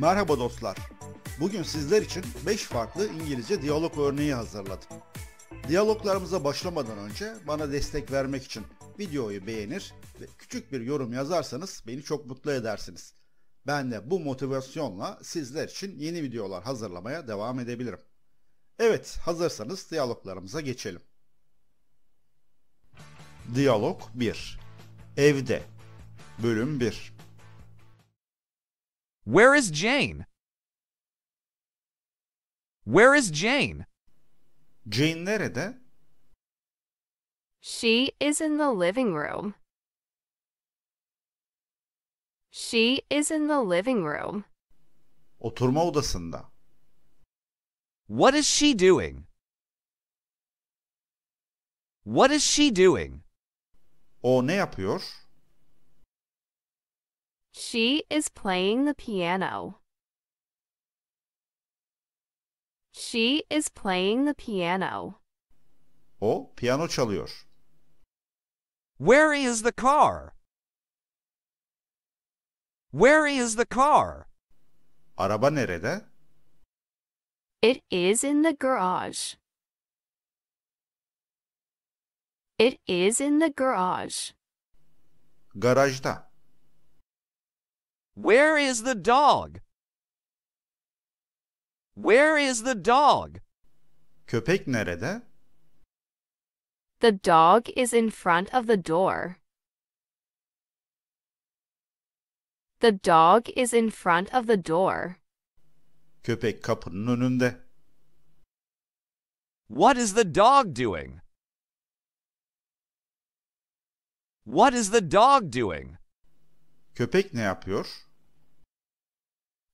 Merhaba dostlar. Bugün sizler için 5 farklı İngilizce diyalog örneği hazırladım. Diyaloglarımıza başlamadan önce bana destek vermek için videoyu beğenir ve küçük bir yorum yazarsanız beni çok mutlu edersiniz. Ben de bu motivasyonla sizler için yeni videolar hazırlamaya devam edebilirim. Evet, hazırsanız diyaloglarımıza geçelim. Diyalog 1 Evde Bölüm 1 Where is Jane? Where is Jane? Jane nerede? She is in the living room. She is in the living room. Oturma odasında. What is she doing? What is she doing? O ne yapıyor? She is playing the piano. She is playing the piano. O piyano çalıyor. Where is the car? Where is the car? Araba nerede? It is in the garage. It is in the garage. Garajda. Where is the dog? Where is the dog? Köpek nerede? The dog is in front of the door. The dog is in front of the door. Köpek kapının önünde. What is the dog doing? What is the dog doing? Köpek ne yapıyor?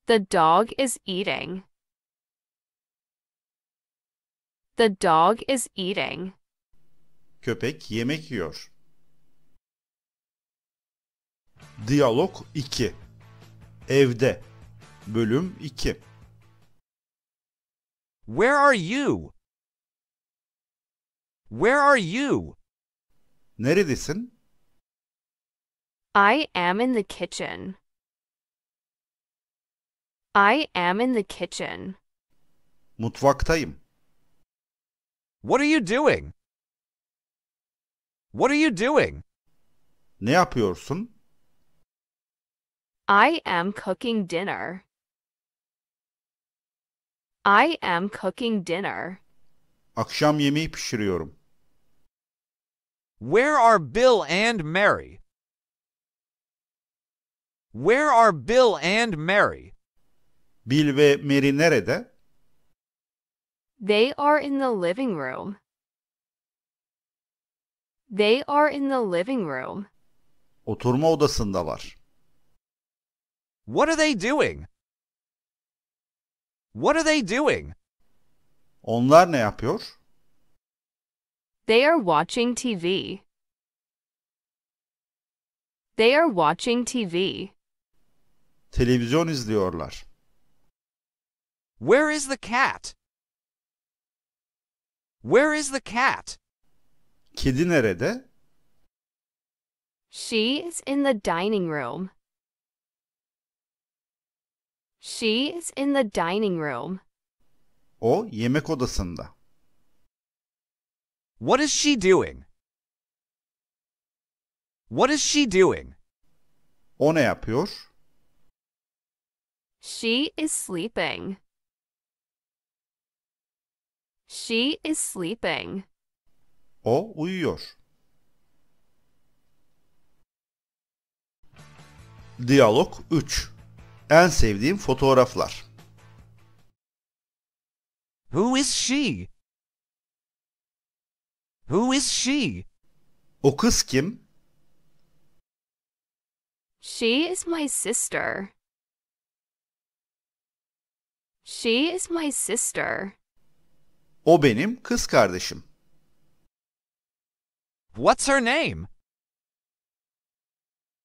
The dog is eating. The dog is eating. Köpek yemek yiyor. Diyalog 2 Evde Bölüm 2 Where are you? Where are you? Neredesin? I am in the kitchen. I am in the kitchen. Mutfaktayım. What are you doing? What are you doing? Ne yapıyorsun? I am cooking dinner. I am cooking dinner. Akşam yemeği pişiriyorum. Where are Bill and Mary? Where are Bill and Mary? Bill ve Mary nerede? They are in the living room. They are in the living room. Oturma odasındalar. What are they doing? What are they doing? Onlar ne yapıyor? They are watching TV. They are watching TV. Televizyon izliyorlar. Where is the cat? Where is the cat? Kedi nerede? She is in the dining room. She is in the dining room. O yemek odasında. What is she doing? What is she doing? O ne yapıyor? She is sleeping. She is sleeping. O uyuyor. Diyalog 3 En sevdiğim fotoğraflar. Who is she? Who is she? O kız kim? She is my sister. She is my sister. O benim kız kardeşim. What's her name?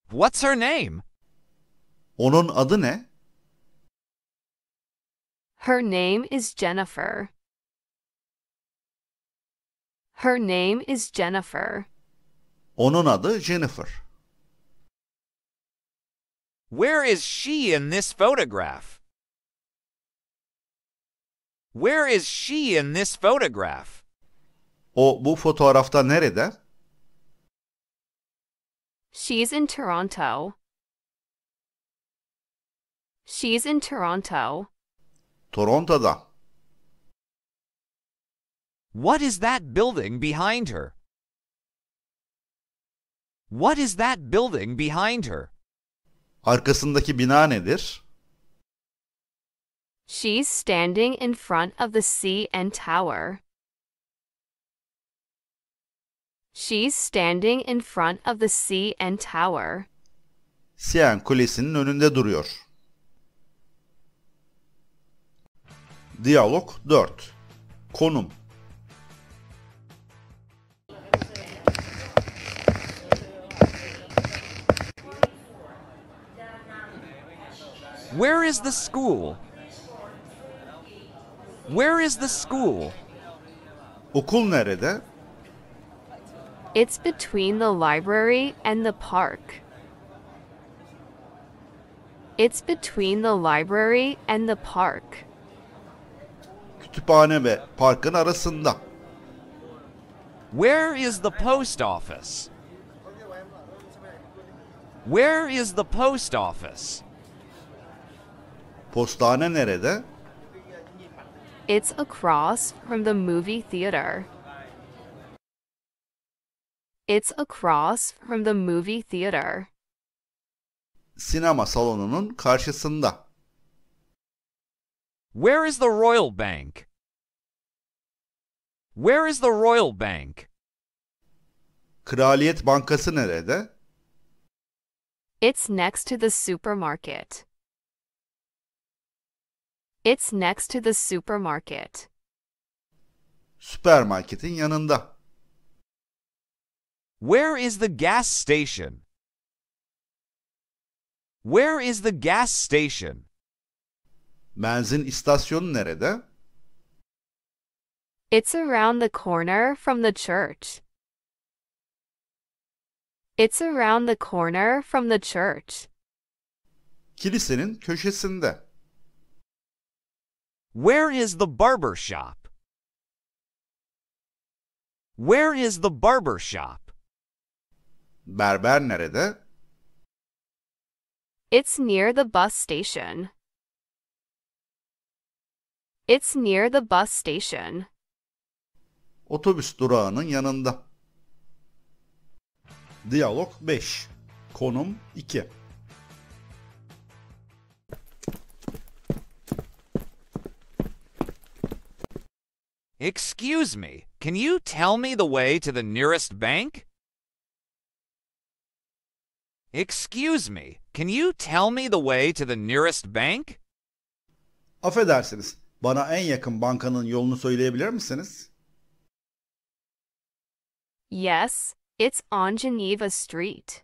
What's her name? Onun adı ne? Her name is Jennifer. Her name is Jennifer. Onun adı Jennifer. Where is she in this photograph? Where is she in this photograph? O bu fotoğrafta nerede? She's in Toronto. She's in Toronto. Toronto'da. What is that building behind her? What is that building behind her? Arkasındaki bina nedir? She's standing in front of the CN Tower. She's standing in front of the CN Tower. Siyen Kulesi'nin önünde duruyor. Diyalog 4 Konum Where is the school? Where is the school? Okul nerede? It's between the library and the park. It's between the library and the park. Kütüphane ve parkın arasında. Where is the post office? Where is the post office? Postane nerede? It's across from the movie theater. It's across from the movie theater. Sinema salonunun karşısında. Where is the Royal Bank? Where is the Royal Bank? Kraliyet Bankası nerede? It's next to the supermarket. It's next to the supermarket. Süpermarketin yanında. Where is the gas station? Where is the gas station? Benzin istasyonu nerede? It's around the corner from the church. It's around the corner from the church. Kilisenin köşesinde. Where is the barber shop? Where is the barber shop? Berber nerede? It's near the bus station. It's near the bus station. Otobüs durağının yanında. Diyalog 5 Konum 2 Excuse me, can you tell me the way to the nearest bank? Excuse me, can you tell me the way to the nearest bank? Affedersiniz, bana en yakın bankanın yolunu söyleyebilir misiniz? Yes, it's on Geneva Street.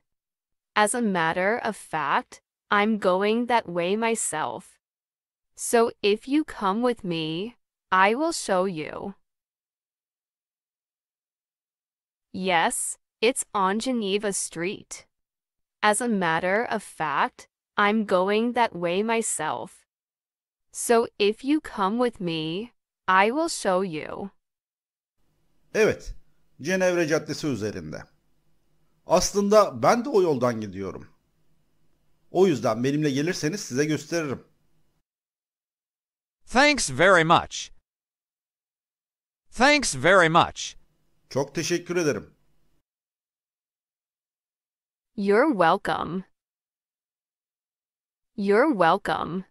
As a matter of fact, I'm going that way myself. So if you come with me, I will show you. Yes, it's on Geneva Street. As a matter of fact, I'm going that way myself. So if you come with me, I will show you. Evet, Cenevre Caddesi üzerinde. Aslında ben de o yoldan gidiyorum. O yüzden benimle gelirseniz size gösteririm. Thanks very much. Thanks very much. Çok teşekkür ederim. You're welcome. You're welcome.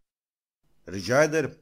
Rica ederim.